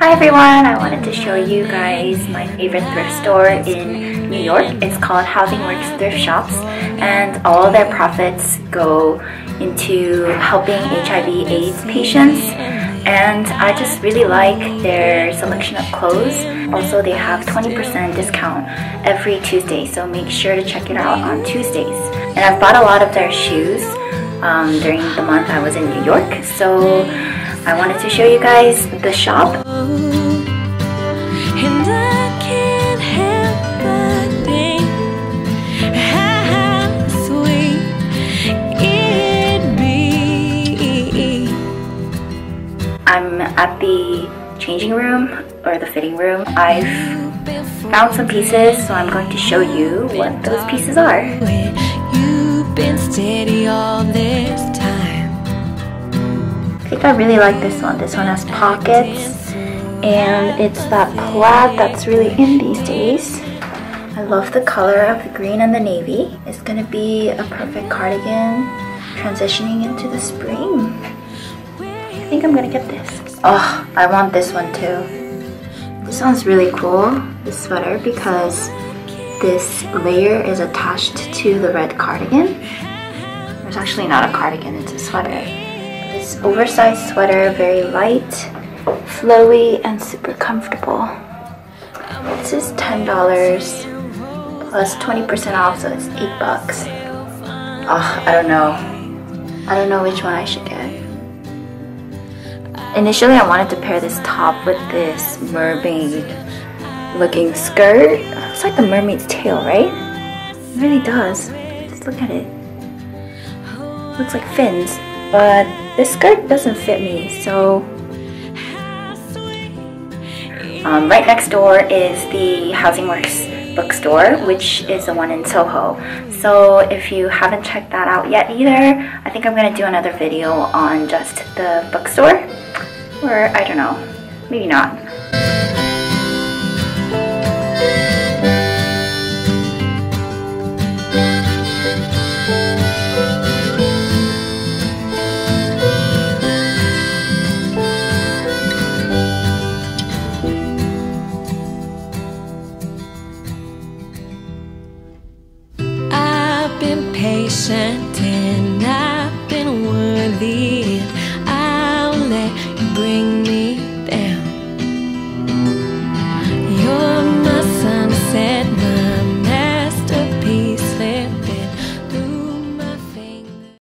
Hi everyone, I wanted to show you guys my favorite thrift store in New York. It's called Housing Works Thrift Shops and all their profits go into helping HIV AIDS patients and I just really like their selection of clothes. Also they have 20% discount every Tuesday so make sure to check it out on Tuesdays. And I've bought a lot of their shoes um, during the month I was in New York so I wanted to show you guys the shop I'm at the changing room or the fitting room. I've found some pieces, so I'm going to show you what those pieces are. Think I really like this one. This one has pockets and it's that plaid that's really in these days. I love the color of the green and the navy. It's gonna be a perfect cardigan transitioning into the spring I think I'm gonna get this. Oh, I want this one too. This one's really cool, this sweater, because this layer is attached to the red cardigan. It's actually not a cardigan, it's a sweater. Oversized sweater, very light, flowy, and super comfortable. Um, this is $10 plus 20% off, so it's 8 bucks. Oh, I don't know. I don't know which one I should get. Initially, I wanted to pair this top with this mermaid looking skirt. It looks like the mermaid's tail, right? It really does. Just look at it looks like fins. But this skirt doesn't fit me, so... Um, right next door is the Housing Works bookstore, which is the one in Soho. So if you haven't checked that out yet either, I think I'm to do another video on just the bookstore. Or, I don't know, maybe not. Impatient and I've been worthy. I'll let you breathe.